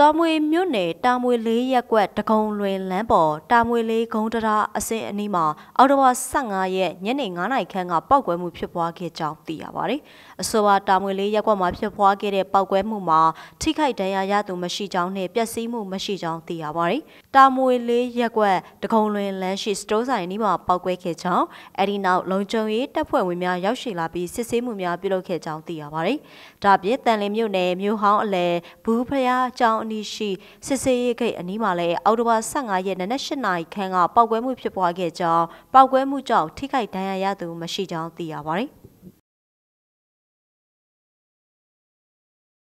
တာမွေမြို့နယ်တာမွေလေးရက်ကွက်တကုံလွင်လမ်းပေါ်တာမွေလေးဂုံတရာအစင်းအနီးမှာအော်တိုဘာ15ရက်ညနေ9:00နာရီခန့်ကပောက်ကွဲမှုဖြစ်ပွားခဲ့ကြောင်းသိရပါတယ်။အဆိုပါတာမွေလေးရက်ကွက်မှာဖြစ်ပွားခဲ့တဲ့ပောက်ကွဲမှုမှာထိခိုက်ဒဏ်ရာရသူမရှိကြောင်းနဲ့ပျက်စီးမှုမရှိကြောင်းသိရပါတယ်။တာမွေလေးရက်ကွက်တကုံလွင်လမ်းရှိစတိုးဆိုင်အနီးမှာပောက်ကွဲခဲ့ကြောင်းအဲဒီနောက်လုံခြုံရေးတပ်ဖွဲ့ဝင်များရောက်ရှိလာပြီးစစ်ဆေးမှုများပြုလုပ်ခဲ့ကြောင်းသိရပါတယ်။ဒါ့အပြင်တန်လင်းမြို့နယ်မြို့ဟောင်းအလဲဘူးဖျားကျောင်းအနီးရှိစစ်စေးရေးဂိတ်အနီးမှာလည်းအော်တိုဘာ15ရက်နနက်8နာရီခန့်ကပောက်ကွဲမှုဖြစ်ပွားခဲ့ကြောင်းပောက်ကွဲမှုကြောင့်ထိခိုက်ဒဏ်ရာရသူမရှိကြောင်းသိရပါတယ်။